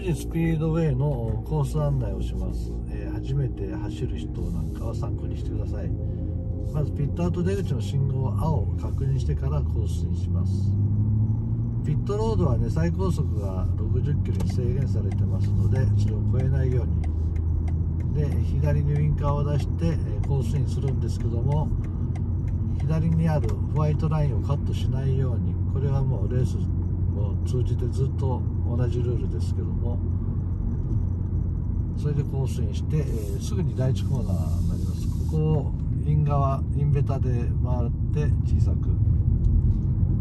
富士スピードウェイのコース案内をします、えー、初めて走る人なんかは参考にしてください。まずピットアウト出口の信号は青を確認してからコースにします。ピットロードはね最高速が60キロに制限されてますのでそれを超えないように。で左にウインカーを出してコースインするんですけども左にあるホワイトラインをカットしないように。これはもうレースを通じてずっと同じルールですけどもそれでコースインして、えー、すぐに第1コーナーになります。ここをイン側インベタで回って小さく。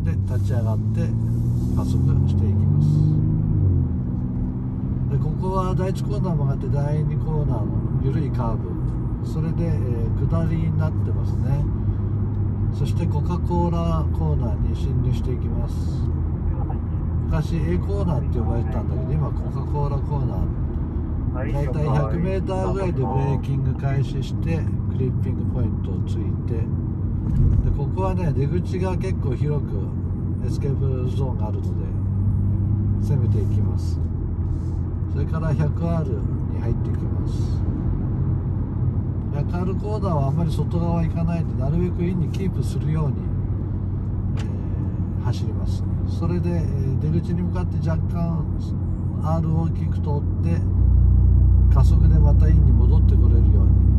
で立ち上がって加速していきます。でここは第1コーナー曲がって第2コーナーの緩いカーブ。それで、えー、下りになってますね。そしてコカ・コーラコーナーに進入していきます。昔 A コーナーって呼ばれてたんだけど今コカ・コーラコーナー。大体 100m ぐらいでブレーキング開始してクリッピングポイントをついて。でここはね出口が結構広くエスケープゾーンがあるので攻めていきます。それから 100R に入っていきます。カールコーナーはあんまり外側行かないでなるべくインにキープするように、えー、走ります。それで、出口に向かって若干 R を大きく通って加速でまたインに戻ってこれるように。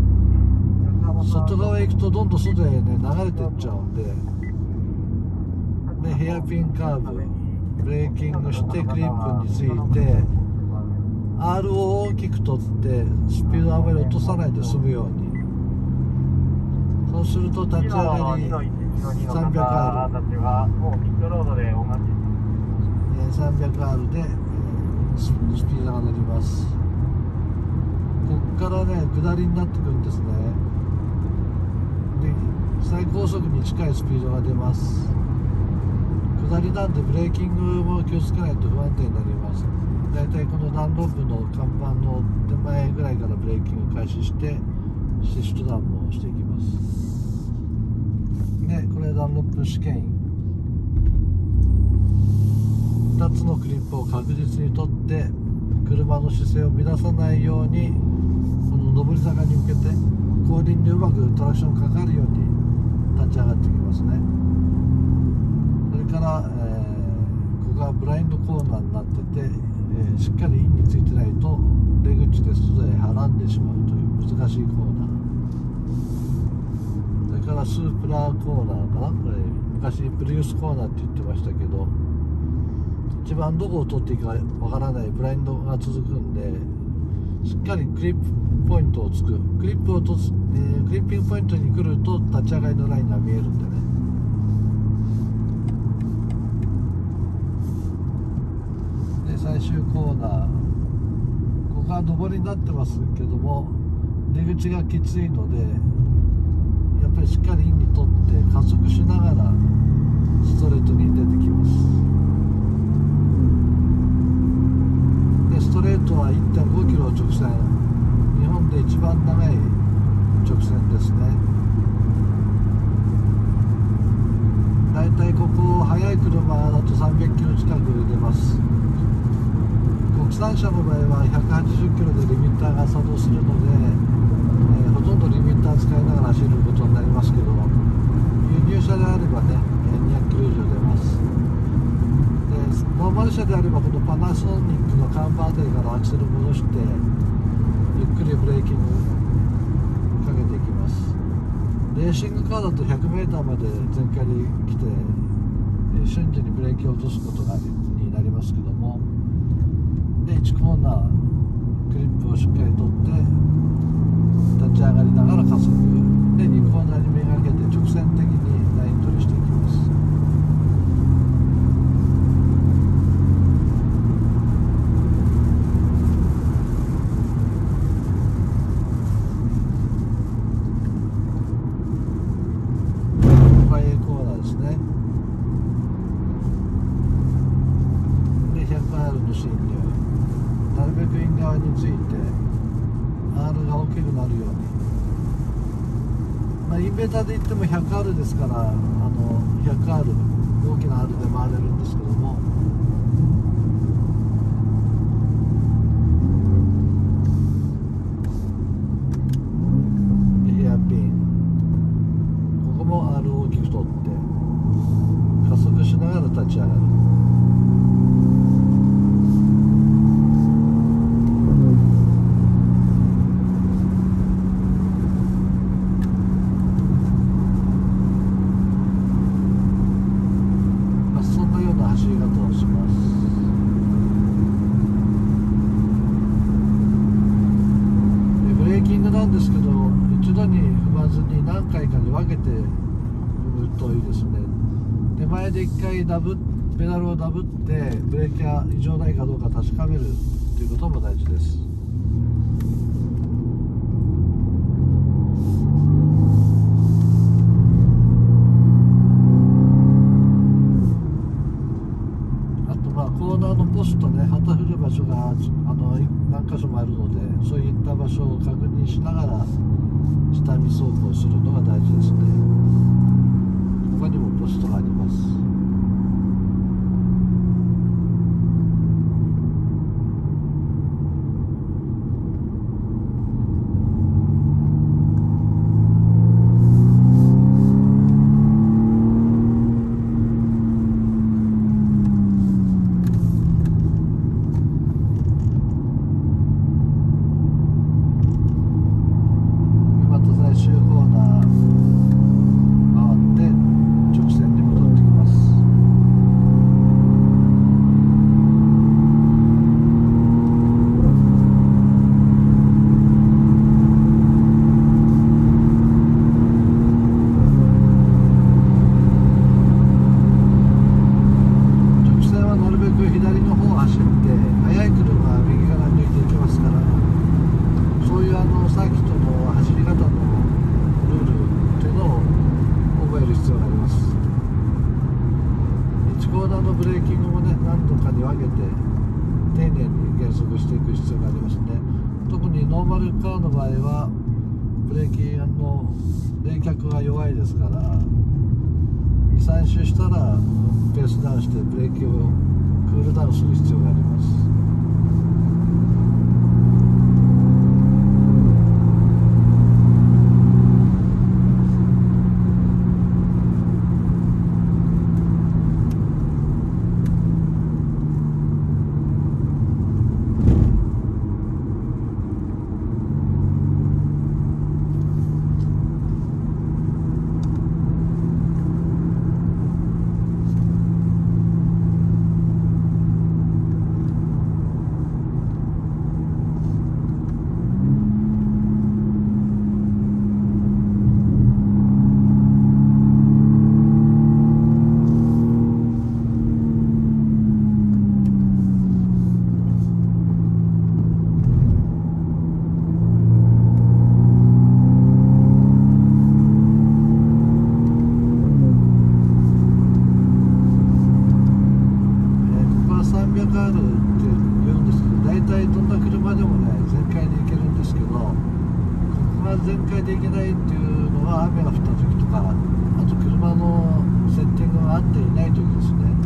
外側へ行くとどんどん外へね流れてっちゃうんで。でヘアピンカーブブレーキングしてクリップについて R を大きく取ってスピードあまり落とさないで済むように。そうすると立ち上がり 300R 300R でスピードが乗ります。ここからね下りになってくるんですね。で最高速に近いスピードが出ます。下りなんでブレーキングも気をつけないと不安定になります。大体このダンロップの看板の手前ぐらいからブレーキング開始してシフトダウンもしていきます。でこれダンロップ試験員2つのクリップを確実に取って車の姿勢を乱さないようにこの上り坂に向けて後輪でうまくトラクションかかるように立ち上がってきますね。それから、えー、ここがブラインドコーナーになってて、えー、しっかりインについてないと出口で外へはらんでしまうという難しいコーナー。からスープラコーナーかな？これ昔プリウスコーナーって言ってましたけど一番どこを取っていいかわからないブラインドが続くんでしっかりクリップポイントをつく。クリップをとつ、えー、クリッピングポイントに来ると立ち上がりのラインが見えるんでね。で最終コーナー。ここは上りになってますけども出口がきついのでぱりしっかりインにとって加速しながらストレートに出てきます。でストレートは1.5キロ直線。日本で一番長い直線ですね。だいたいここ速い車だと300キロ近く出ます。国産車の場合は180キロでリミッターが作動するのでター使いながら走ることになりますけど輸入車であればね200キロ以上出ます。でノーマル車であればこのパナソニックの看板あたりからアクセル戻してゆっくりブレーキングかけていきます。レーシングカーだと 100m まで全開で来て瞬時にブレーキを落とすことがになりますけどもで1コーナークリップをしっかり取って立ち上がりながら加速で2コーナーにめがけて直線的にライン取りしていきます。の進入なるべくイン側について R が大きくなるように、まあ、インベーターで言っても 100R ですからあの 100R 大きな R で回れるんですけどもち上がるまあそんなような走り方をします。でブレーキングなんですけど一度に踏まずに何回かに分けて踏むといいですね。手前で1回ダブペダルをダブってブレーキが異常ないかどうか確かめるということも大事ですあとまあコーナーのポストね旗振る場所があの何箇所もあるのでそういった場所を確認しながら下見走行するのが大事ですね他にもポストがありますまた最終コーナー回って直線に戻ってきます直線はなるべく左の方を走って速い車は右から抜いていきますからそういうあのサーキットの走り方のルールっていうのを覚える必要があります1コーナーのブレーキングもね何とかに分けて丁寧に減速していく必要がありますね。特にノーマルカーの場合はブレーキの冷却が弱いですから23周したらペースダウンしてブレーキをクールダウンする必要がありますえーここは 300R って言うんですけど大体どんな車でもね全開で行けるんですけどここが全開で行けないっていうのは雨が降った時とかあと車のセッティングが合っていない時ですね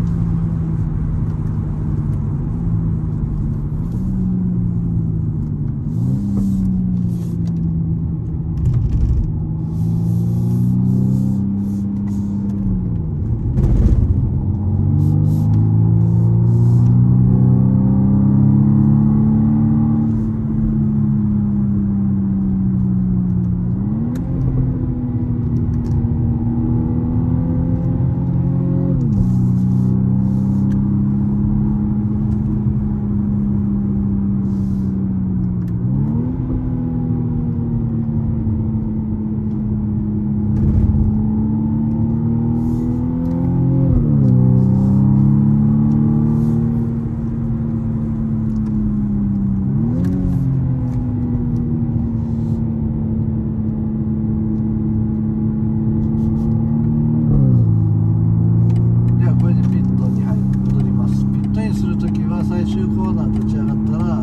ではこれでピットに入戻りますピットインするときは最終コーナー立ち上がったら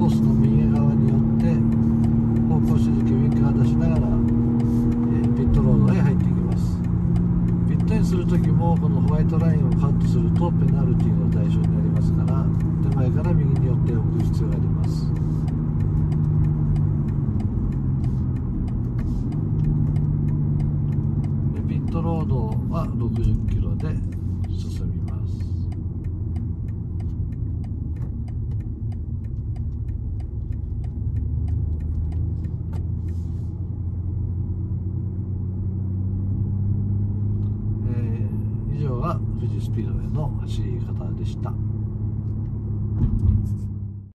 コースの右側に寄って方向指示器ウィンカー出しながら、えーピットロードへ入っていきますピットインするときもこのホワイトラインをカットするとペナルティの対象になりますから手前から右に寄っておく必要がありますでピットロードは60キロで進みます富士スピードへの走り方でした。